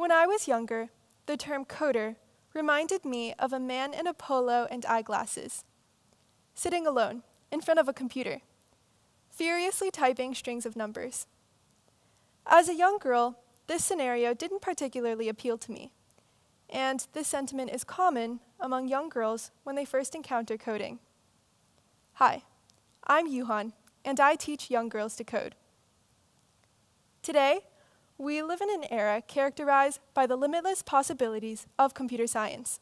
When I was younger, the term coder reminded me of a man in a polo and eyeglasses, sitting alone in front of a computer, furiously typing strings of numbers. As a young girl, this scenario didn't particularly appeal to me, and this sentiment is common among young girls when they first encounter coding. Hi, I'm Yuhan, and I teach young girls to code. Today, we live in an era characterized by the limitless possibilities of computer science.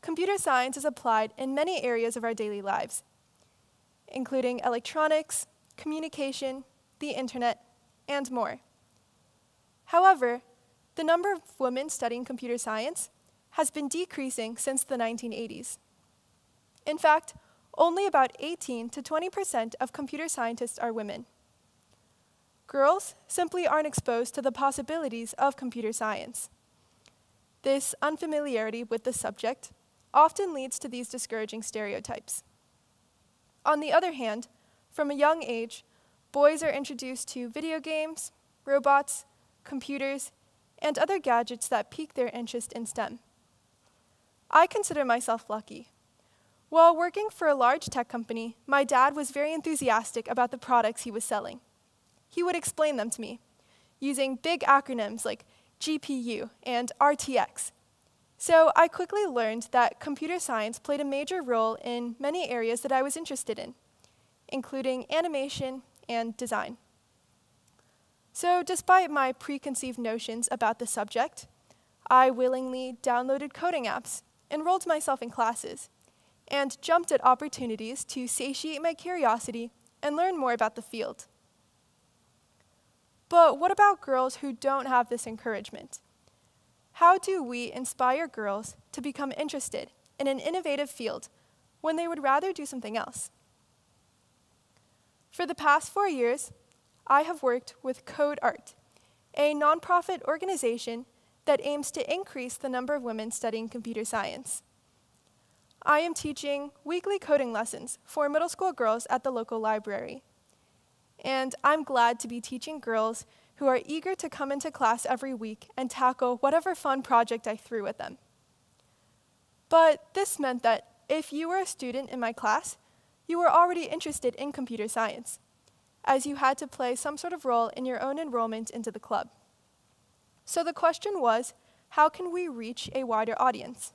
Computer science is applied in many areas of our daily lives, including electronics, communication, the internet, and more. However, the number of women studying computer science has been decreasing since the 1980s. In fact, only about 18 to 20% of computer scientists are women. Girls simply aren't exposed to the possibilities of computer science. This unfamiliarity with the subject often leads to these discouraging stereotypes. On the other hand, from a young age, boys are introduced to video games, robots, computers, and other gadgets that pique their interest in STEM. I consider myself lucky. While working for a large tech company, my dad was very enthusiastic about the products he was selling he would explain them to me using big acronyms like GPU and RTX. So I quickly learned that computer science played a major role in many areas that I was interested in, including animation and design. So despite my preconceived notions about the subject, I willingly downloaded coding apps, enrolled myself in classes, and jumped at opportunities to satiate my curiosity and learn more about the field. But what about girls who don't have this encouragement? How do we inspire girls to become interested in an innovative field when they would rather do something else? For the past four years, I have worked with Code Art, a nonprofit organization that aims to increase the number of women studying computer science. I am teaching weekly coding lessons for middle school girls at the local library and I'm glad to be teaching girls who are eager to come into class every week and tackle whatever fun project I threw at them. But this meant that if you were a student in my class, you were already interested in computer science, as you had to play some sort of role in your own enrollment into the club. So the question was, how can we reach a wider audience?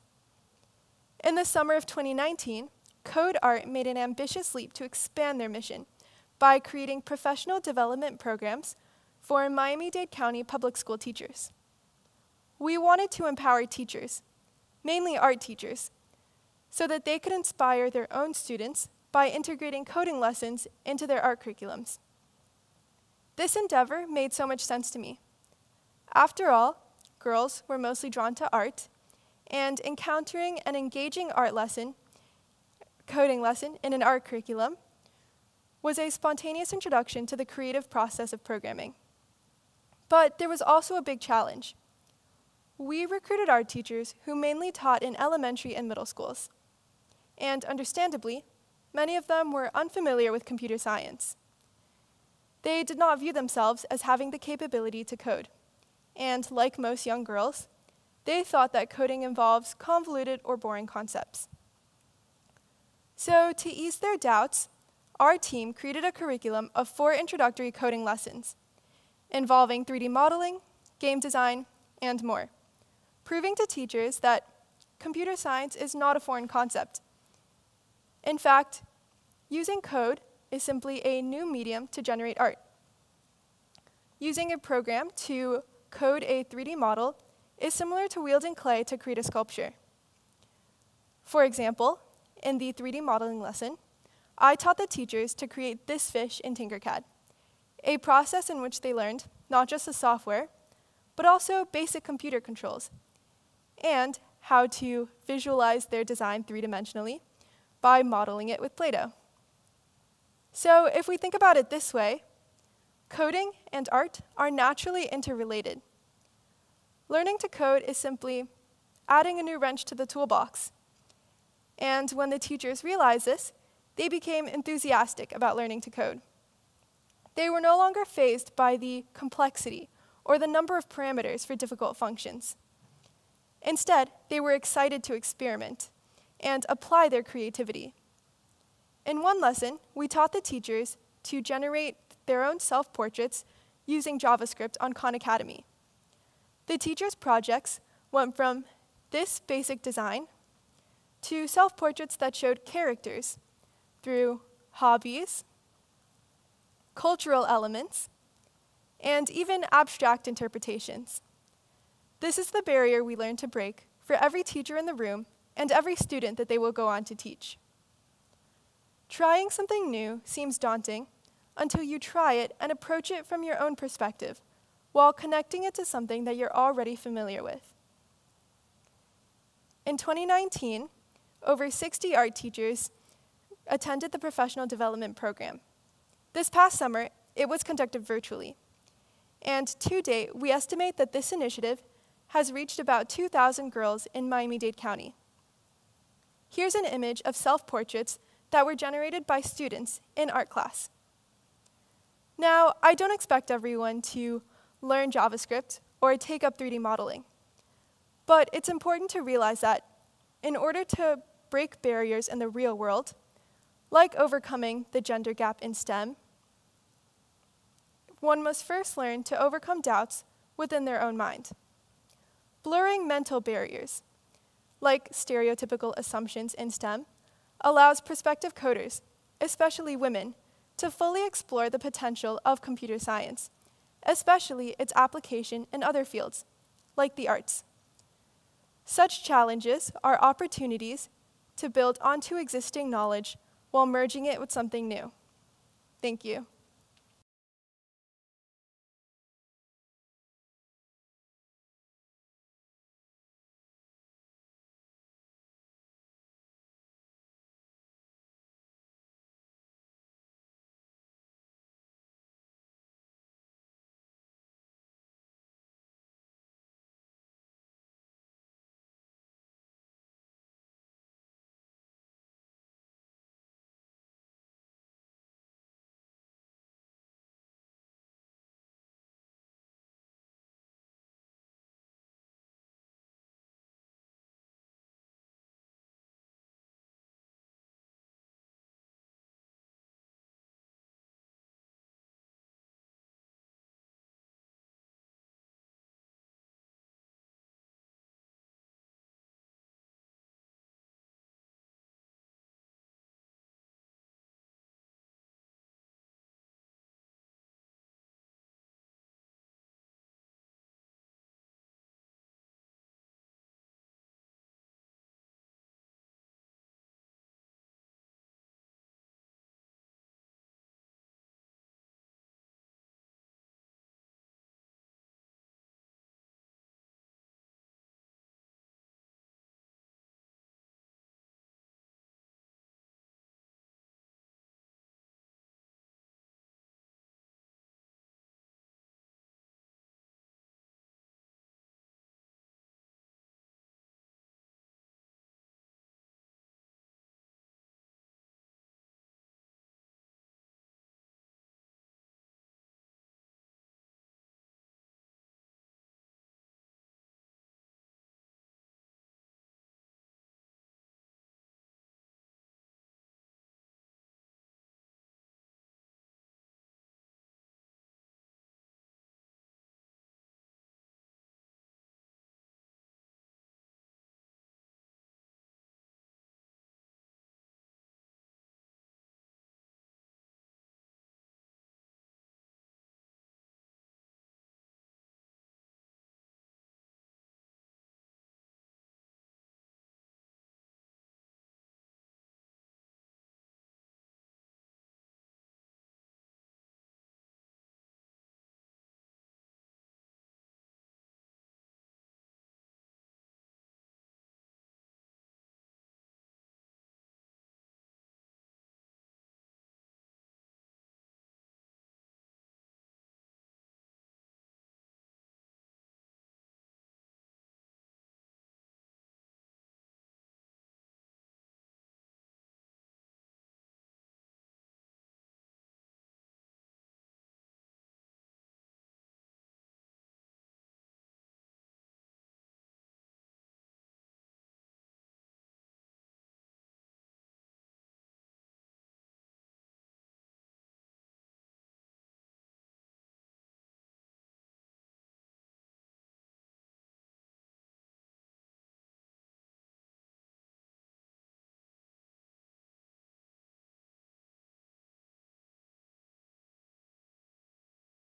In the summer of 2019, Code Art made an ambitious leap to expand their mission by creating professional development programs for Miami-Dade County public school teachers. We wanted to empower teachers, mainly art teachers, so that they could inspire their own students by integrating coding lessons into their art curriculums. This endeavor made so much sense to me. After all, girls were mostly drawn to art, and encountering an engaging art lesson, coding lesson in an art curriculum was a spontaneous introduction to the creative process of programming. But there was also a big challenge. We recruited our teachers who mainly taught in elementary and middle schools. And understandably, many of them were unfamiliar with computer science. They did not view themselves as having the capability to code. And like most young girls, they thought that coding involves convoluted or boring concepts. So to ease their doubts, our team created a curriculum of four introductory coding lessons involving 3D modeling, game design, and more, proving to teachers that computer science is not a foreign concept. In fact, using code is simply a new medium to generate art. Using a program to code a 3D model is similar to wielding clay to create a sculpture. For example, in the 3D modeling lesson, I taught the teachers to create this fish in Tinkercad, a process in which they learned not just the software, but also basic computer controls, and how to visualize their design three-dimensionally by modeling it with Play-Doh. So if we think about it this way, coding and art are naturally interrelated. Learning to code is simply adding a new wrench to the toolbox. And when the teachers realize this, they became enthusiastic about learning to code. They were no longer fazed by the complexity or the number of parameters for difficult functions. Instead, they were excited to experiment and apply their creativity. In one lesson, we taught the teachers to generate their own self-portraits using JavaScript on Khan Academy. The teachers' projects went from this basic design to self-portraits that showed characters through hobbies, cultural elements, and even abstract interpretations. This is the barrier we learn to break for every teacher in the room and every student that they will go on to teach. Trying something new seems daunting until you try it and approach it from your own perspective while connecting it to something that you're already familiar with. In 2019, over 60 art teachers attended the professional development program. This past summer, it was conducted virtually. And to date, we estimate that this initiative has reached about 2,000 girls in Miami-Dade County. Here's an image of self-portraits that were generated by students in art class. Now, I don't expect everyone to learn JavaScript or take up 3D modeling, but it's important to realize that in order to break barriers in the real world, like overcoming the gender gap in STEM, one must first learn to overcome doubts within their own mind. Blurring mental barriers, like stereotypical assumptions in STEM, allows prospective coders, especially women, to fully explore the potential of computer science, especially its application in other fields, like the arts. Such challenges are opportunities to build onto existing knowledge while merging it with something new. Thank you.